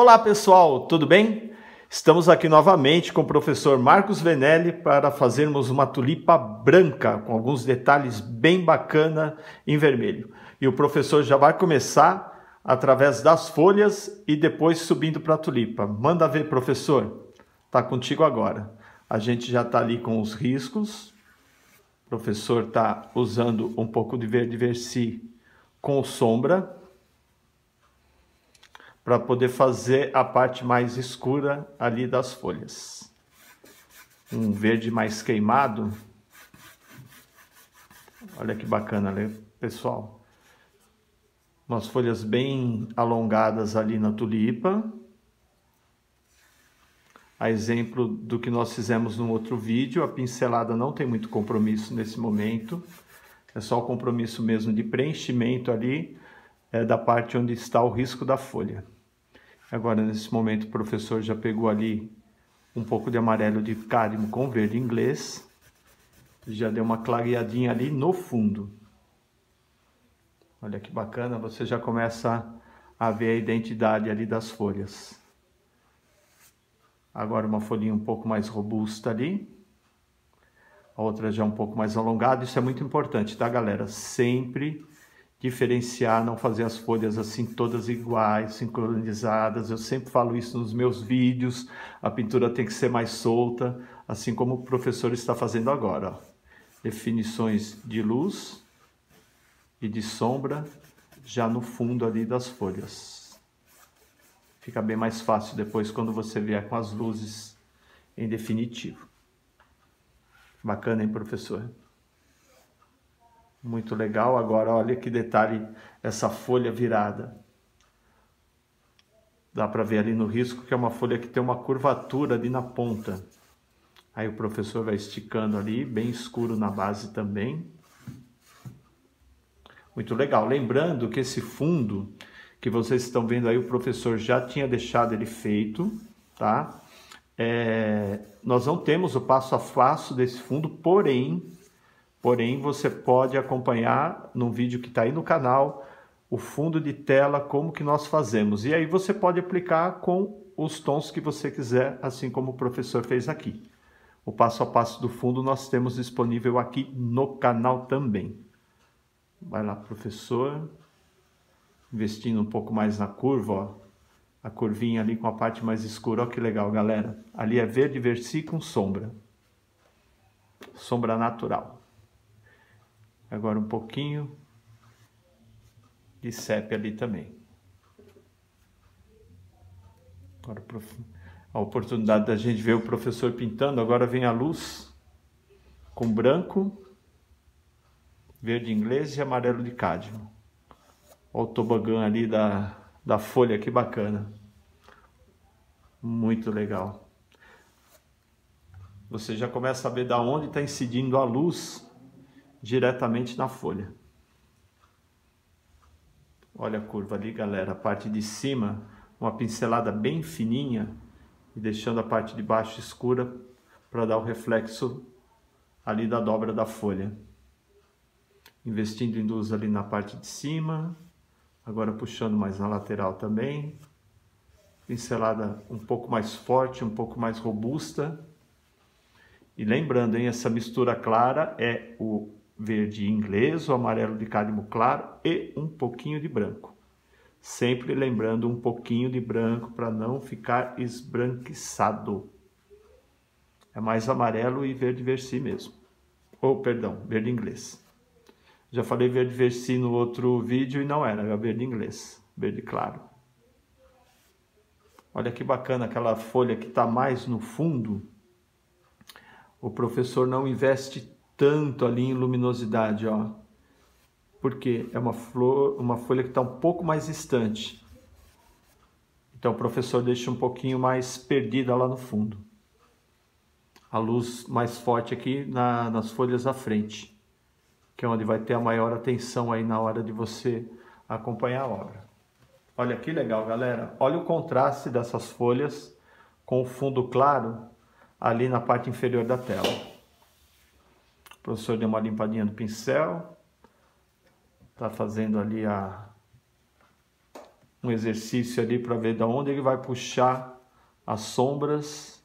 Olá pessoal, tudo bem? Estamos aqui novamente com o professor Marcos Venelli para fazermos uma tulipa branca com alguns detalhes bem bacana em vermelho. E o professor já vai começar através das folhas e depois subindo para a tulipa. Manda ver, professor. Tá contigo agora. A gente já está ali com os riscos. O professor está usando um pouco de verde versi com sombra para poder fazer a parte mais escura ali das folhas. Um verde mais queimado. Olha que bacana, né, pessoal. Umas folhas bem alongadas ali na tulipa. A exemplo do que nós fizemos no outro vídeo, a pincelada não tem muito compromisso nesse momento. É só o compromisso mesmo de preenchimento ali é, da parte onde está o risco da folha. Agora, nesse momento, o professor já pegou ali um pouco de amarelo de cádmio com verde inglês. Já deu uma clareadinha ali no fundo. Olha que bacana, você já começa a ver a identidade ali das folhas. Agora uma folhinha um pouco mais robusta ali. A outra já um pouco mais alongada. Isso é muito importante, tá, galera? Sempre diferenciar, não fazer as folhas assim todas iguais, sincronizadas. Eu sempre falo isso nos meus vídeos. A pintura tem que ser mais solta, assim como o professor está fazendo agora. Ó. Definições de luz e de sombra já no fundo ali das folhas. Fica bem mais fácil depois quando você vier com as luzes em definitivo. Bacana, hein, professor? Muito legal. Agora, olha que detalhe essa folha virada. Dá para ver ali no risco que é uma folha que tem uma curvatura ali na ponta. Aí o professor vai esticando ali, bem escuro na base também. Muito legal. Lembrando que esse fundo que vocês estão vendo aí, o professor já tinha deixado ele feito, tá? É, nós não temos o passo a passo desse fundo, porém, Porém, você pode acompanhar no vídeo que está aí no canal o fundo de tela, como que nós fazemos. E aí você pode aplicar com os tons que você quiser, assim como o professor fez aqui. O passo a passo do fundo nós temos disponível aqui no canal também. Vai lá, professor. Investindo um pouco mais na curva, ó. A curvinha ali com a parte mais escura, olha que legal, galera. Ali é verde versi com sombra. Sombra natural. Agora um pouquinho de sépia ali também. Agora a oportunidade da gente ver o professor pintando, agora vem a luz com branco, verde inglês e amarelo de cádmio. Olha o tobogã ali da, da folha, que bacana. Muito legal. Você já começa a ver da onde está incidindo a luz diretamente na folha. Olha a curva ali, galera. A parte de cima, uma pincelada bem fininha e deixando a parte de baixo escura para dar o reflexo ali da dobra da folha. Investindo em luz ali na parte de cima, agora puxando mais na lateral também. Pincelada um pouco mais forte, um pouco mais robusta. E lembrando, hein, essa mistura clara é o verde inglês, o amarelo de cádmio claro e um pouquinho de branco. Sempre lembrando um pouquinho de branco para não ficar esbranquiçado. É mais amarelo e verde versi mesmo. Ou, oh, perdão, verde inglês. Já falei verde versi no outro vídeo e não era, era verde inglês, verde claro. Olha que bacana aquela folha que está mais no fundo. O professor não investe tanto ali em luminosidade, ó. Porque é uma flor, uma folha que está um pouco mais distante. Então o professor deixa um pouquinho mais perdida lá no fundo. A luz mais forte aqui na, nas folhas à frente, que é onde vai ter a maior atenção aí na hora de você acompanhar a obra. Olha que legal, galera. Olha o contraste dessas folhas com o fundo claro ali na parte inferior da tela. Professor deu uma limpadinha no pincel. Tá fazendo ali a um exercício ali para ver da onde ele vai puxar as sombras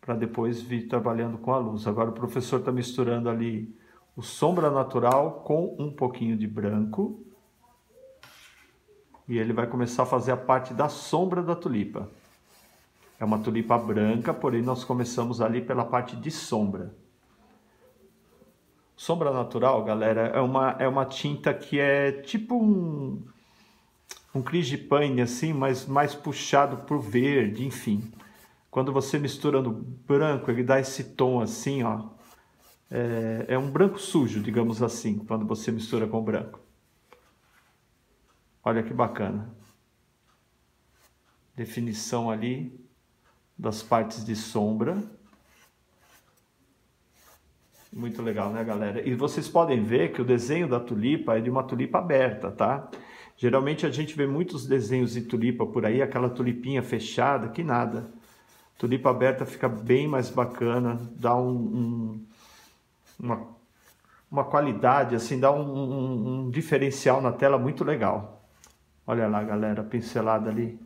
para depois vir trabalhando com a luz. Agora o professor está misturando ali o sombra natural com um pouquinho de branco e ele vai começar a fazer a parte da sombra da tulipa. É uma tulipa branca, porém nós começamos ali pela parte de sombra. Sombra natural, galera, é uma, é uma tinta que é tipo um, um crigipane assim, mas mais puxado por verde, enfim. Quando você mistura no branco, ele dá esse tom assim, ó. É, é um branco sujo, digamos assim, quando você mistura com branco. Olha que bacana. Definição ali das partes de sombra. Muito legal, né, galera? E vocês podem ver que o desenho da tulipa é de uma tulipa aberta, tá? Geralmente a gente vê muitos desenhos de tulipa por aí, aquela tulipinha fechada, que nada. Tulipa aberta fica bem mais bacana, dá um, um uma, uma qualidade, assim, dá um, um, um diferencial na tela muito legal. Olha lá, galera, pincelada ali,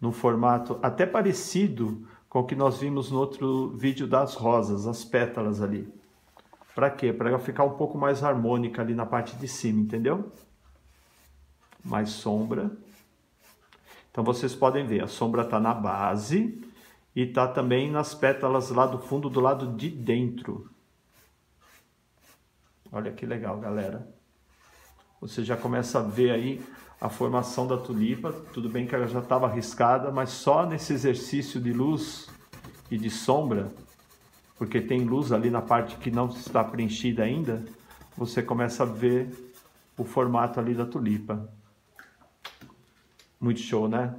num formato até parecido com o que nós vimos no outro vídeo das rosas, as pétalas ali. Para quê? Para ela ficar um pouco mais harmônica ali na parte de cima, entendeu? Mais sombra. Então vocês podem ver, a sombra está na base e está também nas pétalas lá do fundo, do lado de dentro. Olha que legal, galera. Você já começa a ver aí a formação da tulipa. Tudo bem que ela já estava arriscada, mas só nesse exercício de luz e de sombra porque tem luz ali na parte que não está preenchida ainda, você começa a ver o formato ali da tulipa. Muito show, né?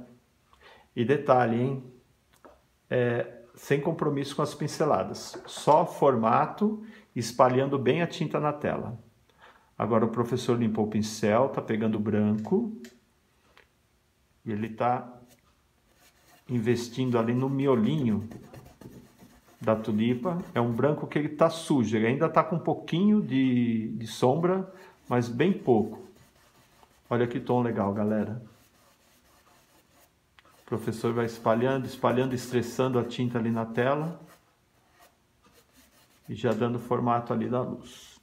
E detalhe, hein? É, sem compromisso com as pinceladas, só formato espalhando bem a tinta na tela. Agora o professor limpou o pincel, tá pegando branco e ele tá investindo ali no miolinho da tulipa. É um branco que ele está sujo, ele ainda está com um pouquinho de, de sombra, mas bem pouco. Olha que tom legal, galera. O professor vai espalhando, espalhando, estressando a tinta ali na tela. E já dando formato ali da luz.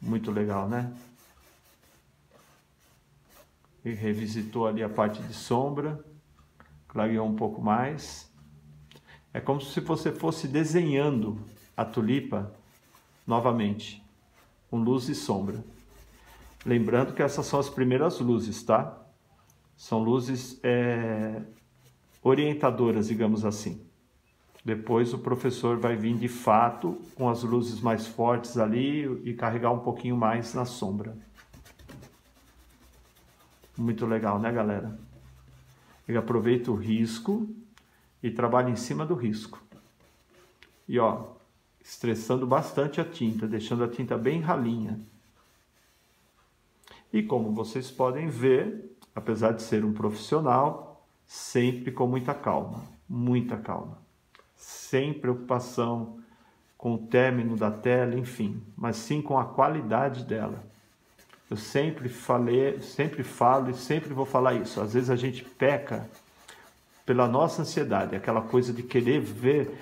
Muito legal, né? E revisitou ali a parte de sombra, clareou um pouco mais. É como se você fosse desenhando a tulipa novamente, com luz e sombra. Lembrando que essas são as primeiras luzes, tá? São luzes é, orientadoras, digamos assim. Depois o professor vai vir de fato com as luzes mais fortes ali e carregar um pouquinho mais na sombra. Muito legal, né, galera? Ele aproveita o risco e trabalha em cima do risco. E ó, estressando bastante a tinta, deixando a tinta bem ralinha. E como vocês podem ver, apesar de ser um profissional, sempre com muita calma, muita calma. Sem preocupação com o término da tela, enfim, mas sim com a qualidade dela. Eu sempre falei, sempre falo e sempre vou falar isso. Às vezes a gente peca pela nossa ansiedade, aquela coisa de querer ver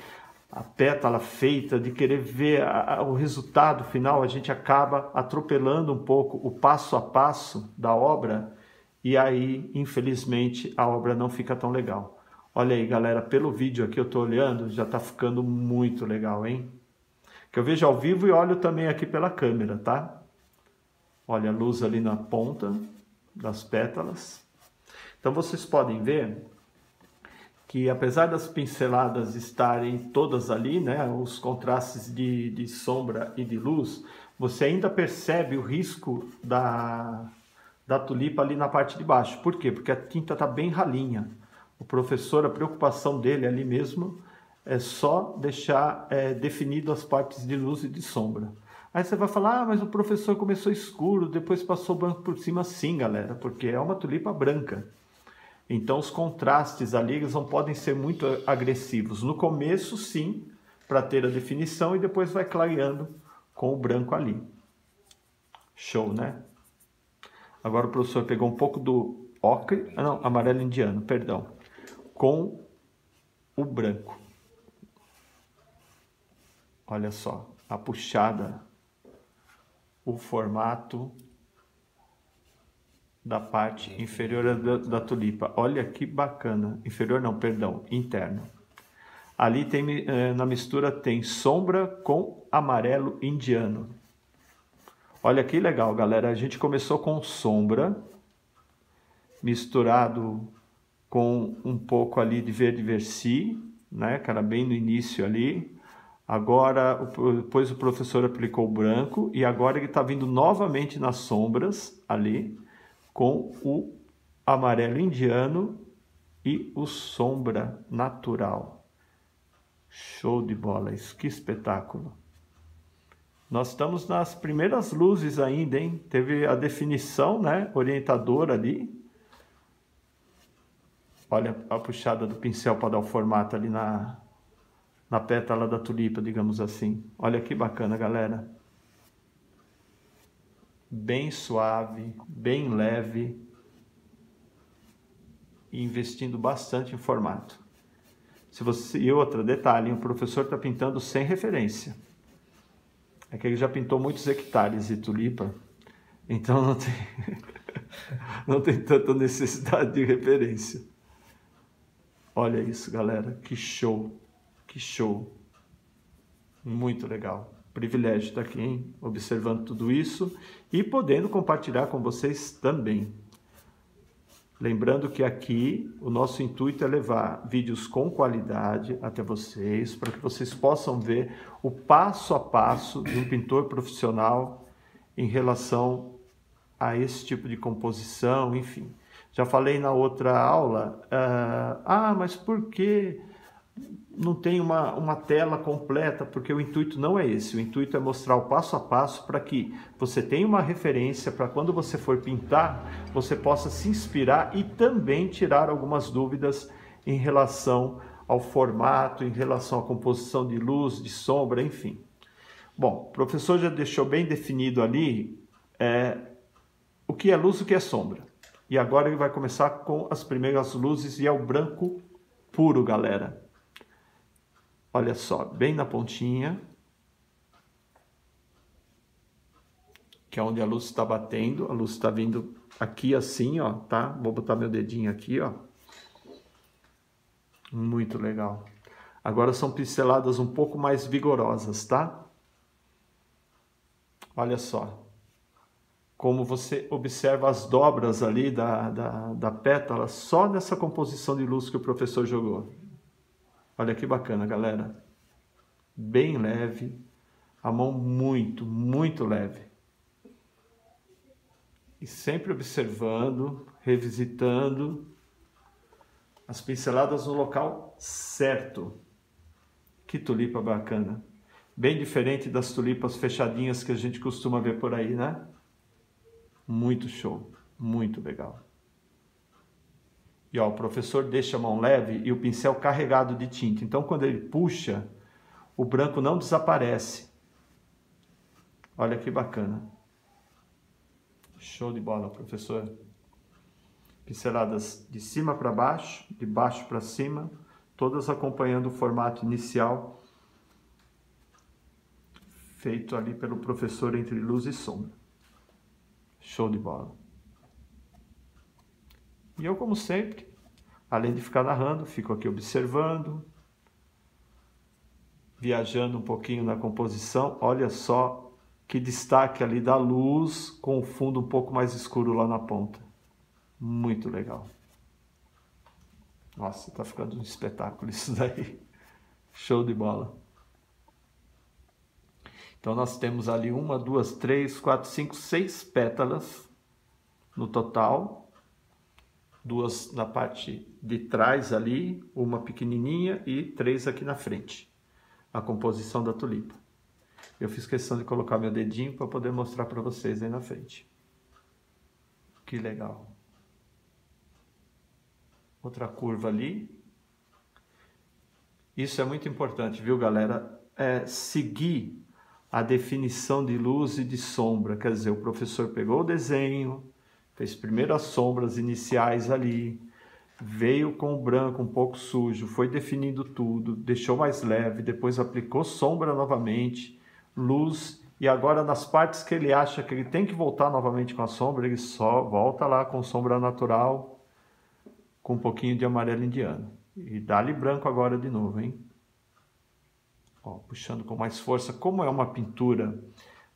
a pétala feita, de querer ver a, a, o resultado final, a gente acaba atropelando um pouco o passo a passo da obra e aí, infelizmente, a obra não fica tão legal. Olha aí, galera, pelo vídeo aqui eu estou olhando, já está ficando muito legal, hein? Que eu vejo ao vivo e olho também aqui pela câmera, tá? Olha a luz ali na ponta das pétalas. Então vocês podem ver que apesar das pinceladas estarem todas ali, né, os contrastes de, de sombra e de luz, você ainda percebe o risco da, da tulipa ali na parte de baixo. Por quê? Porque a tinta está bem ralinha. O professor, a preocupação dele ali mesmo é só deixar é, definido as partes de luz e de sombra. Aí você vai falar, ah, mas o professor começou escuro, depois passou branco por cima. Sim, galera, porque é uma tulipa branca. Então os contrastes ali eles não podem ser muito agressivos. No começo, sim, para ter a definição e depois vai clareando com o branco ali. Show, né? Agora o professor pegou um pouco do ocre, ah, não, amarelo indiano, perdão, com o branco. Olha só, a puxada, o formato da parte inferior da, da, tulipa. Olha que bacana. Inferior não, perdão, interno. Ali tem eh, na mistura tem sombra com amarelo indiano. Olha que legal, galera. A gente começou com sombra misturado com um pouco ali de verde versi, né, cara, bem no início ali. Agora, depois o professor aplicou branco e agora ele está vindo novamente nas sombras ali com o amarelo indiano e o sombra natural. Show de bola, isso que espetáculo. Nós estamos nas primeiras luzes ainda, hein? Teve a definição, né, orientadora ali. Olha a puxada do pincel para dar o formato ali na, na pétala da tulipa, digamos assim. Olha que bacana, galera bem suave, bem leve e investindo bastante em formato. Se você e outra detalhe, o professor está pintando sem referência. É que ele já pintou muitos hectares de tulipa, então não tem não tem tanta necessidade de referência. Olha isso, galera, que show, que show, muito legal privilégio estar aqui, hein? observando tudo isso e podendo compartilhar com vocês também. Lembrando que aqui o nosso intuito é levar vídeos com qualidade até vocês, para que vocês possam ver o passo a passo de um pintor profissional em relação a esse tipo de composição, enfim. Já falei na outra aula, uh, ah, mas por que não tem uma, uma tela completa, porque o intuito não é esse. O intuito é mostrar o passo a passo para que você tenha uma referência para quando você for pintar, você possa se inspirar e também tirar algumas dúvidas em relação ao formato, em relação à composição de luz, de sombra, enfim. Bom, o professor já deixou bem definido ali é, o que é luz e o que é sombra. E agora ele vai começar com as primeiras luzes e é o branco puro, galera. Olha só, bem na pontinha, que é onde a luz está batendo, a luz está vindo aqui assim, ó, tá? Vou botar meu dedinho aqui, ó. Muito legal. Agora são pinceladas um pouco mais vigorosas, tá? Olha só. Como você observa as dobras ali da, da, da pétala só nessa composição de luz que o professor jogou. Olha que bacana, galera. Bem leve, a mão muito, muito leve. E sempre observando, revisitando as pinceladas no local certo. Que tulipa bacana. Bem diferente das tulipas fechadinhas que a gente costuma ver por aí, né? Muito show, muito legal. E ó, o professor deixa a mão leve e o pincel carregado de tinta. Então, quando ele puxa, o branco não desaparece. Olha que bacana. Show de bola, professor. Pinceladas de cima para baixo, de baixo para cima, todas acompanhando o formato inicial feito ali pelo professor entre luz e sombra. Show de bola. E eu, como sempre, além de ficar narrando, fico aqui observando, viajando um pouquinho na composição. Olha só que destaque ali da luz com o fundo um pouco mais escuro lá na ponta. Muito legal. Nossa, tá ficando um espetáculo isso daí. Show de bola. Então nós temos ali uma, duas, três, quatro, cinco, seis pétalas no total. Duas na parte de trás ali, uma pequenininha e três aqui na frente. A composição da tulipa. Eu fiz questão de colocar meu dedinho para poder mostrar para vocês aí na frente. Que legal. Outra curva ali. Isso é muito importante, viu, galera? É seguir a definição de luz e de sombra. Quer dizer, o professor pegou o desenho, fez primeiro as sombras iniciais ali, veio com o branco um pouco sujo, foi definindo tudo, deixou mais leve, depois aplicou sombra novamente, luz, e agora nas partes que ele acha que ele tem que voltar novamente com a sombra, ele só volta lá com sombra natural, com um pouquinho de amarelo indiano. E dá-lhe branco agora de novo, hein? Ó, puxando com mais força. Como é uma pintura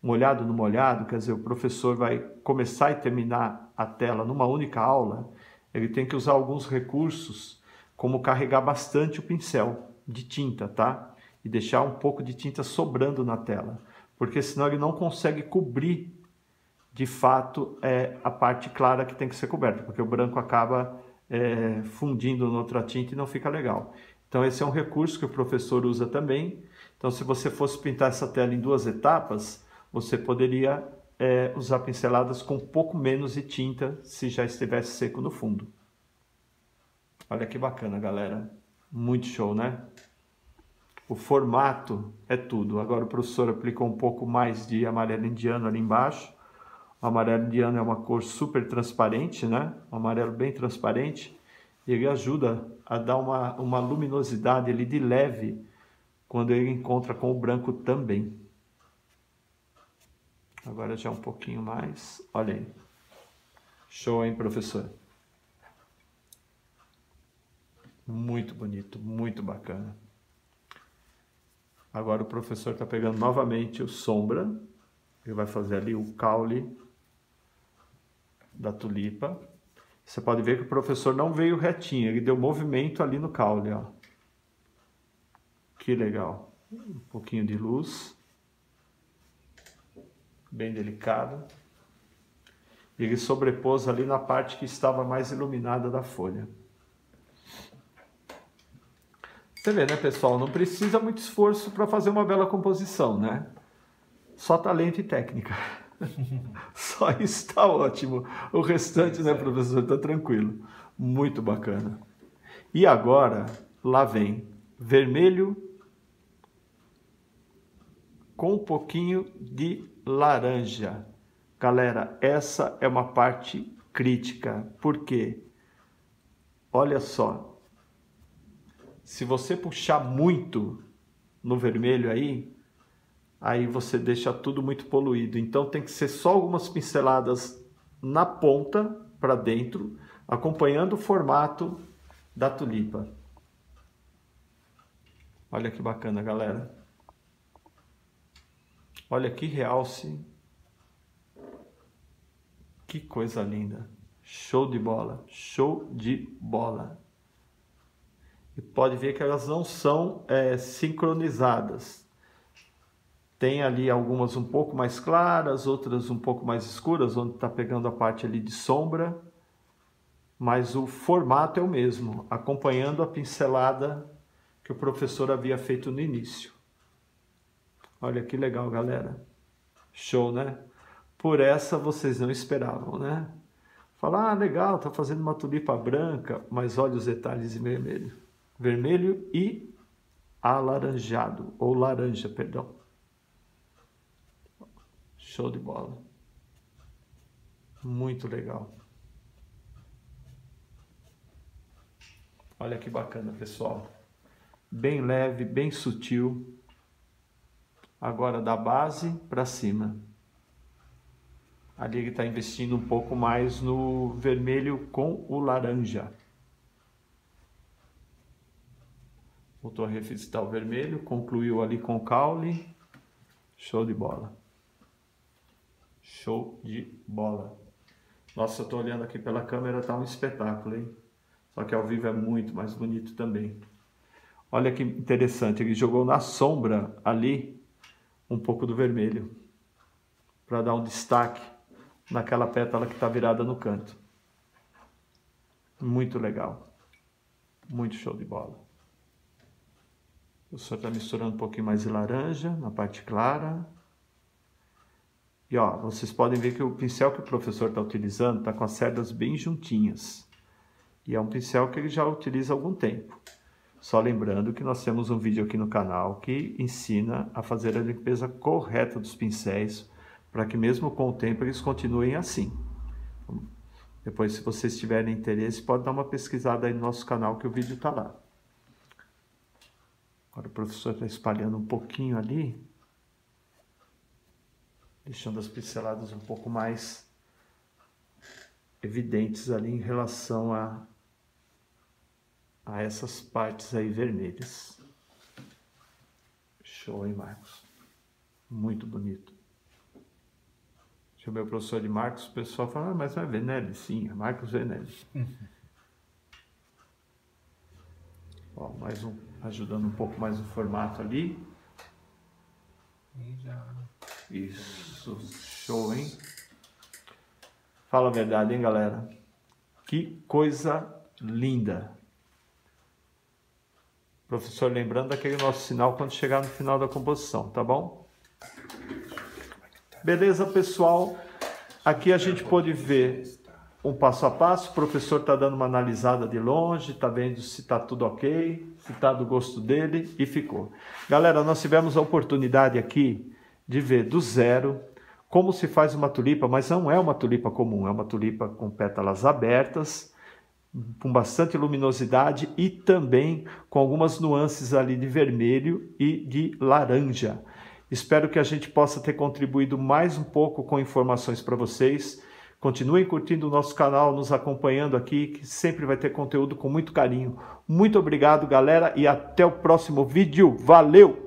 molhado no molhado, quer dizer, o professor vai começar e terminar a tela numa única aula, ele tem que usar alguns recursos, como carregar bastante o pincel de tinta, tá? E deixar um pouco de tinta sobrando na tela, porque senão ele não consegue cobrir de fato é, a parte clara que tem que ser coberta, porque o branco acaba é, fundindo noutra tinta e não fica legal. Então esse é um recurso que o professor usa também. Então se você fosse pintar essa tela em duas etapas, você poderia é, usar pinceladas com pouco menos de tinta se já estivesse seco no fundo. Olha que bacana, galera. Muito show, né? O formato é tudo. Agora o professor aplicou um pouco mais de amarelo indiano ali embaixo. O amarelo indiano é uma cor super transparente, né? Um amarelo bem transparente. E ele ajuda a dar uma, uma luminosidade ali de leve quando ele encontra com o branco também. Agora já um pouquinho mais. Olha aí. Show, hein, professor? Muito bonito, muito bacana. Agora o professor está pegando novamente o sombra. Ele vai fazer ali o caule da tulipa. Você pode ver que o professor não veio retinho, ele deu movimento ali no caule, ó. Que legal. Um pouquinho de luz bem delicado. Ele sobrepôs ali na parte que estava mais iluminada da folha. Você vê, né, pessoal? Não precisa muito esforço para fazer uma bela composição, né? Só talento e técnica. Só isso está ótimo. O restante, né, professor, está tranquilo. Muito bacana. E agora, lá vem vermelho com um pouquinho de laranja. Galera, essa é uma parte crítica. Por quê? Olha só. Se você puxar muito no vermelho aí, aí você deixa tudo muito poluído. Então tem que ser só algumas pinceladas na ponta para dentro, acompanhando o formato da tulipa. Olha que bacana, galera. Olha que realce. Que coisa linda. Show de bola. Show de bola. E pode ver que elas não são é, sincronizadas. Tem ali algumas um pouco mais claras, outras um pouco mais escuras, onde está pegando a parte ali de sombra. Mas o formato é o mesmo, acompanhando a pincelada que o professor havia feito no início. Olha que legal, galera. Show, né? Por essa vocês não esperavam, né? Falar, ah, legal, tá fazendo uma tulipa branca, mas olha os detalhes em vermelho. Vermelho e alaranjado, ou laranja, perdão. Show de bola. Muito legal. Olha que bacana, pessoal. Bem leve, bem sutil agora da base para cima. Ali ele está investindo um pouco mais no vermelho com o laranja. Voltou a revisitar o vermelho, concluiu ali com o caule. Show de bola. Show de bola. Nossa, eu estou olhando aqui pela câmera, tá um espetáculo, hein? Só que ao vivo é muito mais bonito também. Olha que interessante, ele jogou na sombra ali um pouco do vermelho para dar um destaque naquela pétala que está virada no canto. Muito legal. Muito show de bola. O senhor está misturando um pouquinho mais de laranja na parte clara. E ó, vocês podem ver que o pincel que o professor está utilizando está com as cerdas bem juntinhas. E é um pincel que ele já utiliza há algum tempo. Só lembrando que nós temos um vídeo aqui no canal que ensina a fazer a limpeza correta dos pincéis para que mesmo com o tempo eles continuem assim. Depois, se vocês tiverem interesse, pode dar uma pesquisada aí no nosso canal que o vídeo está lá. Agora o professor está espalhando um pouquinho ali, deixando as pinceladas um pouco mais evidentes ali em relação a, a essas partes aí vermelhas. Show, hein, Marcos? Muito bonito. Deixa eu ver o professor de Marcos, o pessoal fala, ah, mas não é Venelli? Sim, é Marcos Venelli. Uhum. Ó, mais um, ajudando um pouco mais o formato ali. Isso, show, hein? Fala a verdade, hein, galera? Que coisa linda. Professor, lembrando aquele nosso sinal quando chegar no final da composição, tá bom? Beleza, pessoal? Aqui a gente pode ver um passo a passo. O professor está dando uma analisada de longe, está vendo se está tudo ok, se está do gosto dele e ficou. Galera, nós tivemos a oportunidade aqui de ver do zero como se faz uma tulipa, mas não é uma tulipa comum, é uma tulipa com pétalas abertas, com bastante luminosidade e também com algumas nuances ali de vermelho e de laranja. Espero que a gente possa ter contribuído mais um pouco com informações para vocês. Continuem curtindo o nosso canal, nos acompanhando aqui, que sempre vai ter conteúdo com muito carinho. Muito obrigado, galera, e até o próximo vídeo. Valeu!